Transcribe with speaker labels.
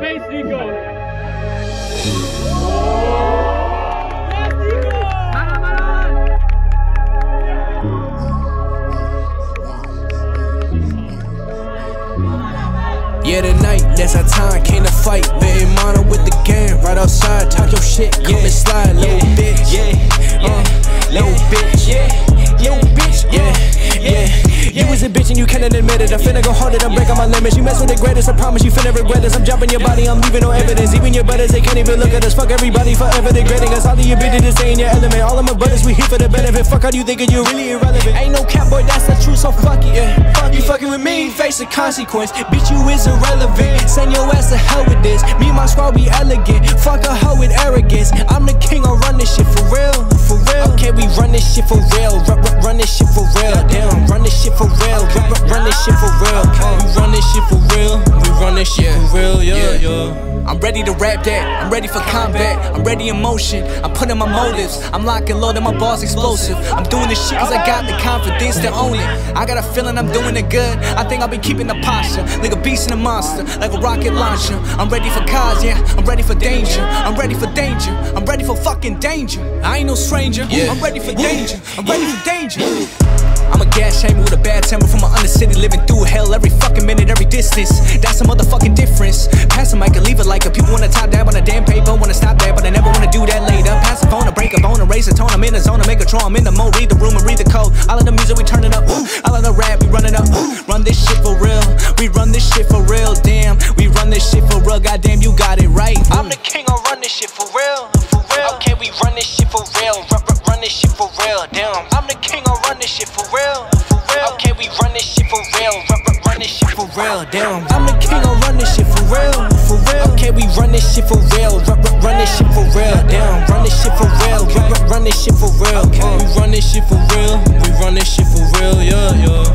Speaker 1: Nasty Go.
Speaker 2: Yeah, tonight, that's our time, came to fight. Baby, mono with the game, right outside. Talk your shit, come and slide, little Was a bitch and you can't admit it. I finna go harder, I'm breaking my limits. You mess with the greatest, I promise you finna regret this. I'm jumping your body, I'm leaving no evidence. Even your brothers, they can't even look at us. Fuck everybody forever degrading us. All of your bitches stay in your element. All of my brothers, we here for the benefit. Fuck how you thinking you're really irrelevant. Ain't no cat boy, that's the truth, so fuck it. Yeah, fuck you fucking with me, face the consequence. Bitch, you is irrelevant. Send your ass to hell with this. Me and my squad be elegant. Fuck a hoe with arrogance. I'm the king, I run this shit for real, for real. Okay, we run this shit for real. Run, for real. We run this shit for real, yeah, yeah. I'm ready to rap that. I'm ready for combat. I'm ready in motion. I'm putting my motives. I'm locking loaded. My balls explosive. I'm doing this shit cause I got the confidence to own it. I got a feeling I'm doing it good. I think I'll be keeping the posture. Like a beast and a monster. Like a rocket launcher. I'm ready for cause, yeah. I'm ready for danger. I'm ready for danger. I'm ready for fucking danger. I ain't no stranger. I'm ready for danger. I'm ready for danger. I'm a gas chamber with a bad temper from an undercity living through hell every minute, every distance. That's a motherfucking difference. Pass the mic and leave it like a people wanna top dab on a damn paper, wanna stop that, but I never wanna do that later. Pass the phone, to break a bone, and raise the tone. I'm in the zone, to make a draw. I'm in the mode, read the room and read the code. All of the music we turn it up, all of the rap we run it up. Run this shit for real, we run this shit for real. Damn, we run this shit for real. Goddamn, you got it right. I'm the king, I run this shit for real, for real. Okay, we run this shit for real, run, run, run this shit for real. Damn, I'm the king, I run this shit for real, for real. Okay, we run this real, damn. I'm the king, I run this shit for real, for real. Okay, we run this shit for real, run, run, run this shit for real, damn. Run this shit for real, run, run, run this shit for real. Okay, we run this
Speaker 3: shit for real, we run this shit for real, yeah, yeah.